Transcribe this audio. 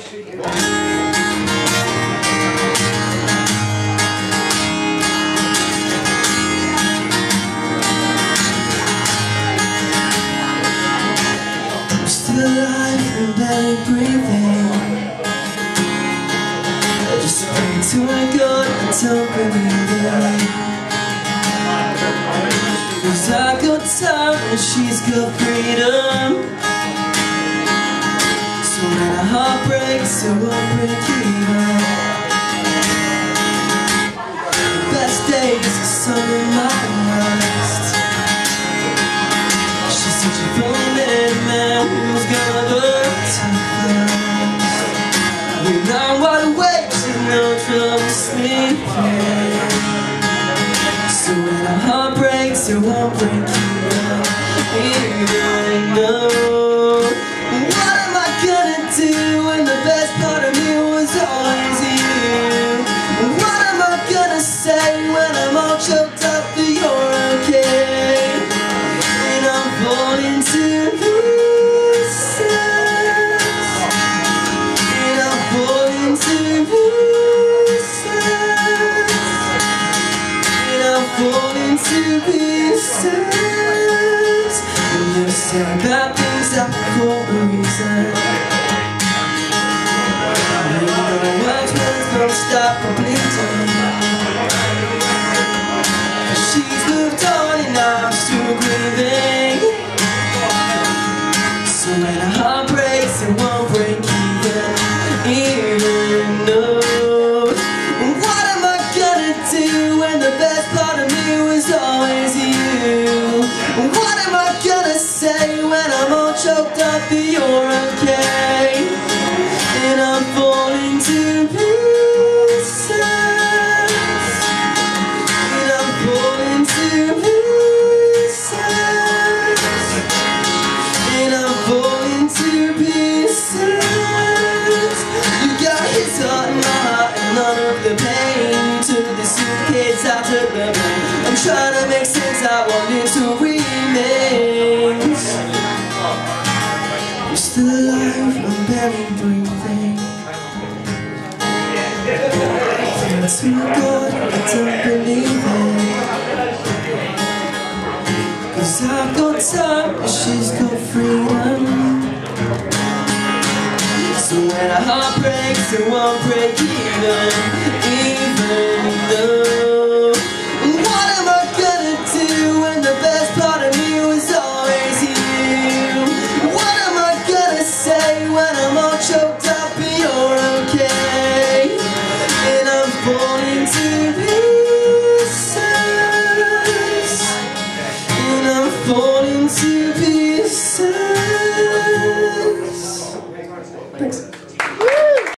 still alive and barely breathing. I just pray to my God and don't believe Cause I got time and she's got freedom breaks, it won't break even The best days are some of my worst She's such a lonely man who's gonna look to first When I'm wide awake, she's no trouble sleeping So when a heart breaks, it won't break up Even know You're bad things out for a reason you know the world's don't stop from bleeding She's moved on and I'm still grieving. So when a heart breaks, it won't break choked up that you're okay? And I'm falling to pieces. And I'm falling to pieces. And I'm falling to pieces. You got his heart in my heart and none of the pain. Took the suitcase out of the bed I'm trying to make sense. I out what little still alive, I'm barely breathing Thanks to God, I don't believe it. Cause I've got time and she's got freedom. So when a heart breaks, it won't break even se visse.